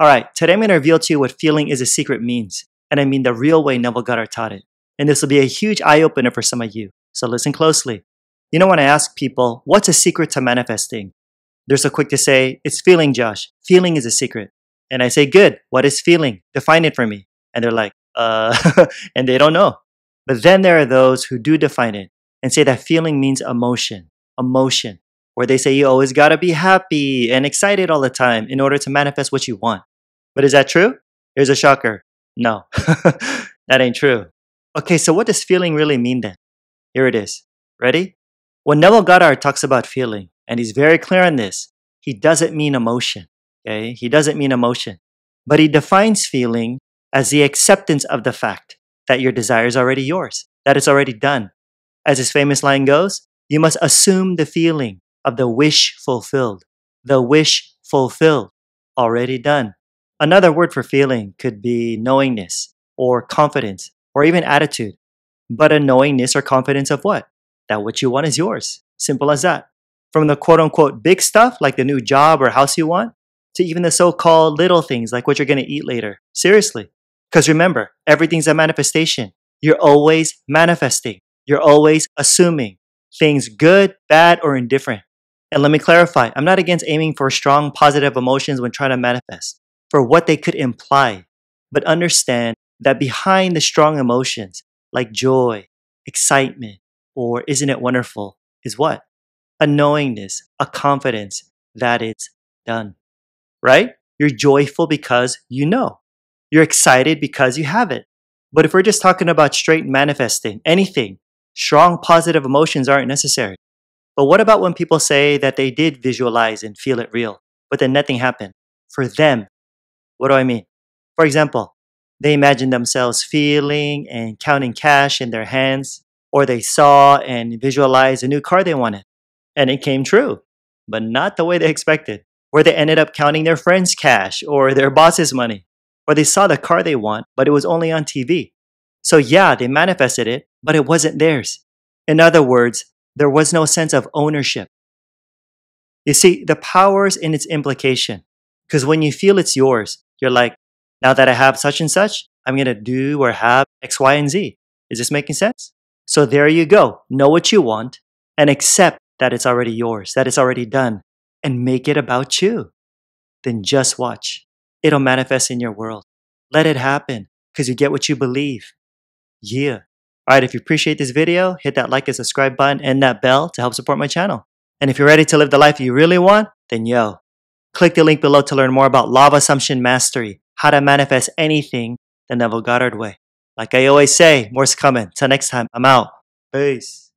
Alright, today I'm going to reveal to you what feeling is a secret means. And I mean the real way Neville Goddard taught it. And this will be a huge eye opener for some of you. So listen closely. You know, when I ask people, what's a secret to manifesting? They're so quick to say, it's feeling, Josh. Feeling is a secret. And I say, good. What is feeling? Define it for me. And they're like, uh, and they don't know. But then there are those who do define it and say that feeling means emotion, emotion, where they say you always gotta be happy and excited all the time in order to manifest what you want. But is that true? Here's a shocker. No, that ain't true. Okay, so what does feeling really mean then? Here it is. Ready? When Neville Goddard talks about feeling, and he's very clear on this, he doesn't mean emotion. Okay? He doesn't mean emotion. But he defines feeling as the acceptance of the fact that your desire is already yours, that it's already done. As his famous line goes, you must assume the feeling of the wish fulfilled. The wish fulfilled, already done. Another word for feeling could be knowingness or confidence or even attitude. But a knowingness or confidence of what? That what you want is yours. Simple as that. From the quote unquote big stuff like the new job or house you want to even the so called little things like what you're going to eat later. Seriously. Because remember, everything's a manifestation. You're always manifesting. You're always assuming things good, bad, or indifferent. And let me clarify I'm not against aiming for strong positive emotions when trying to manifest, for what they could imply. But understand that behind the strong emotions like joy, excitement, or isn't it wonderful is what? A knowingness, a confidence that it's done. Right? You're joyful because you know. You're excited because you have it. But if we're just talking about straight manifesting anything, strong positive emotions aren't necessary. But what about when people say that they did visualize and feel it real, but then nothing happened? For them, what do I mean? For example, they imagined themselves feeling and counting cash in their hands, or they saw and visualized a new car they wanted. And it came true, but not the way they expected, where they ended up counting their friends' cash or their boss's money, or they saw the car they want, but it was only on TV. So, yeah, they manifested it, but it wasn't theirs. In other words, there was no sense of ownership. You see, the power's in its implication. Because when you feel it's yours, you're like, now that I have such and such, I'm going to do or have X, Y, and Z. Is this making sense? So there you go. Know what you want and accept that it's already yours, that it's already done, and make it about you. Then just watch. It'll manifest in your world. Let it happen because you get what you believe. Yeah. All right, if you appreciate this video, hit that like and subscribe button and that bell to help support my channel. And if you're ready to live the life you really want, then yo, click the link below to learn more about Law of Assumption Mastery how to manifest anything the Neville Goddard way. Like I always say, more's coming. Till next time, I'm out. Peace.